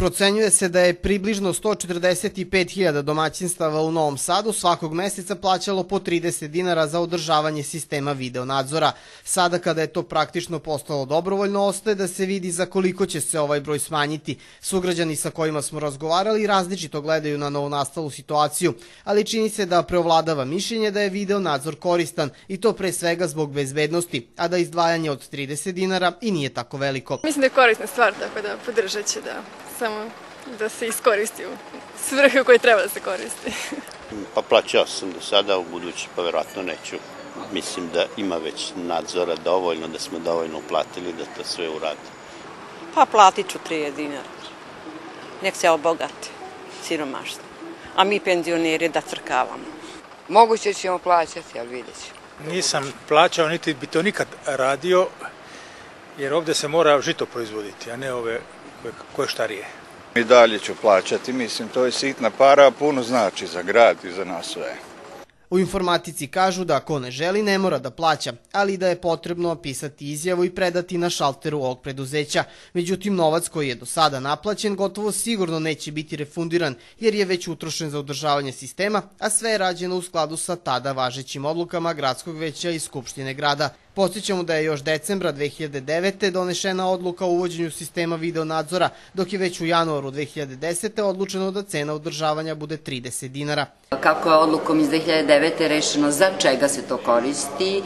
Procenjuje se da je približno 145.000 domaćinstava u Novom Sadu svakog meseca plaćalo po 30 dinara za održavanje sistema videonadzora. Sada kada je to praktično postalo dobrovoljno, ostaje da se vidi za koliko će se ovaj broj smanjiti. Sugrađani sa kojima smo razgovarali različito gledaju na novonastalu situaciju, ali čini se da preovladava mišljenje da je videonadzor koristan i to pre svega zbog bezbednosti, a da izdvajanje od 30 dinara i nije tako veliko. Mislim da je korisna stvar, tako da podržat će da samo da se iskoristi u svrhe koje treba da se koristi. Pa plaćao sam do sada, u budući pa verovatno neću. Mislim da ima već nadzora dovoljno, da smo dovoljno uplatili da to sve uradi. Pa platit ću 30 dinara. Nek se obogate, siromaštvo. A mi penzioneri da crkavamo. Moguće ćemo plaćati, ali vidjet ćemo. Nisam plaćao, niti bi to nikad radio, jer ovde se mora žito proizvoditi, a ne ove koje, koje štarije. I dalje ću plaćati, mislim, to je sitna para, a puno znači za grad i za nas sve. U informatici kažu da ako ne želi ne mora da plaća, ali da je potrebno pisati izjavu i predati na šalteru ovog preduzeća. Međutim, novac koji je do sada naplaćen gotovo sigurno neće biti refundiran jer je već utrošen za održavanje sistema, a sve je rađeno u skladu sa tada važećim odlukama Gradskog veća i Skupštine grada. Podsjećamo da je još decembra 2009. donešena odluka o uvođenju sistema videonadzora, dok je već u januaru 2010. odlučeno da cena održavanja bude 30 dinara. Kako je odlukom iz 2009. rešeno za čega se to koristi, e,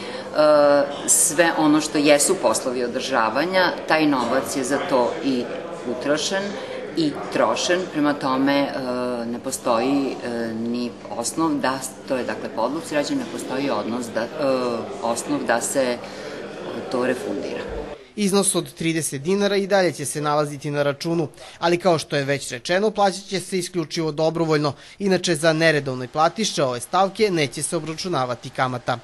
sve ono što jesu poslovi održavanja, taj novac je za to i utrošen i trošen, prema tome e, ne postoji e, ni osnov da, to je dakle po odluci rađen, ne postoji odnos da, osnov da se to refundira. Iznos od 30 dinara i dalje će se nalaziti na računu, ali kao što je već rečeno, plaćat će se isključivo dobrovoljno. Inače, za neredovne platiše ove stavke neće se obračunavati kamata.